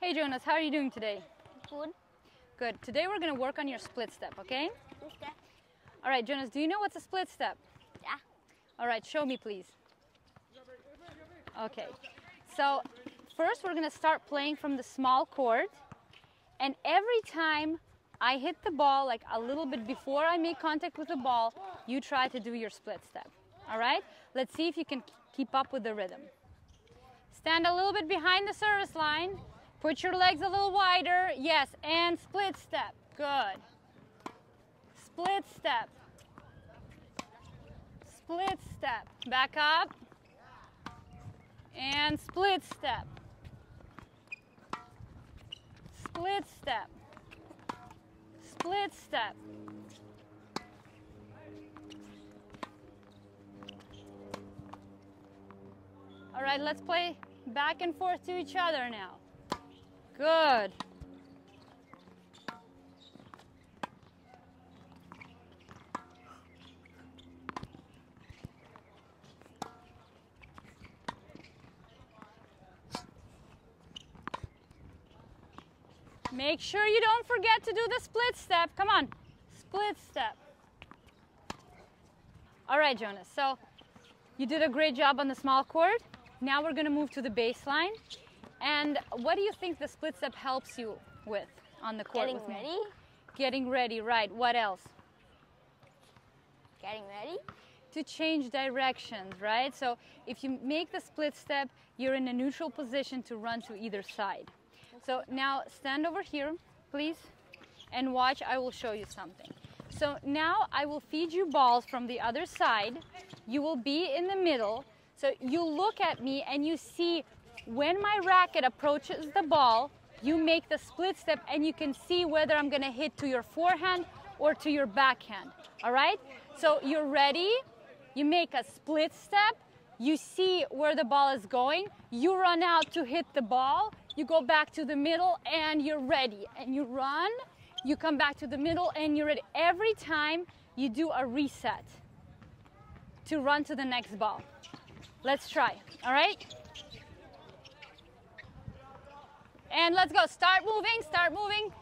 Hey Jonas, how are you doing today? Good. Good. Today we're going to work on your split step, okay? Okay. All right, Jonas, do you know what's a split step? Yeah. All right, show me please. Okay. So, first we're going to start playing from the small chord. And every time I hit the ball, like a little bit before I make contact with the ball, you try to do your split step. All right? Let's see if you can keep up with the rhythm. Stand a little bit behind the service line. Put your legs a little wider. Yes, and split step. Good. Split step. Split step. Back up. And split step. Split step. Split step. All right, let's play back and forth to each other now. Good. Make sure you don't forget to do the split step. Come on, split step. All right, Jonas, so you did a great job on the small chord. Now we're gonna move to the baseline. And what do you think the split step helps you with on the court? Getting with me? ready. Getting ready, right. What else? Getting ready. To change directions, right? So if you make the split step, you're in a neutral position to run to either side. So now stand over here, please, and watch. I will show you something. So now I will feed you balls from the other side. You will be in the middle. So you look at me and you see when my racket approaches the ball, you make the split step and you can see whether I'm gonna hit to your forehand or to your backhand. All right? So you're ready. You make a split step. You see where the ball is going. You run out to hit the ball. You go back to the middle and you're ready. And you run. You come back to the middle and you're ready. Every time you do a reset to run to the next ball. Let's try. All right? And let's go. Start moving, start moving.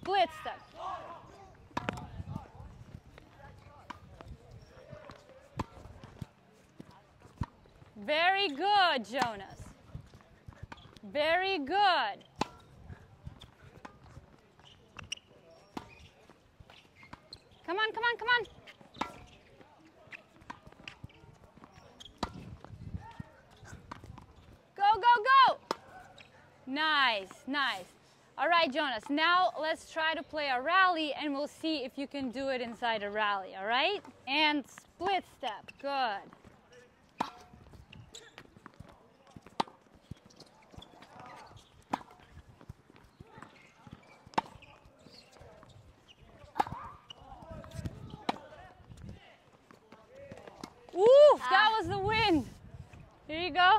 Split step. Very good, Jonas. Very good. Come on, come on, come on. Go, go, go. Nice, nice. All right, Jonas, now let's try to play a rally and we'll see if you can do it inside a rally, all right? And split step, good. Oof, that ah. was the wind. Here you go.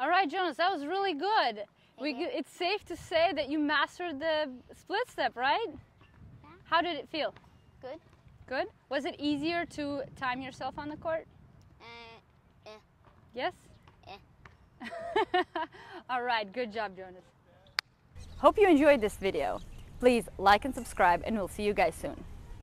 All right, Jonas, that was really good. we, you. it's safe to say that you mastered the split step, right? Yeah. How did it feel? Good. Good? Was it easier to time yourself on the court? Uh, eh. Yes? Yeah. All right, good job, Jonas. Hope you enjoyed this video. Please like and subscribe, and we'll see you guys soon.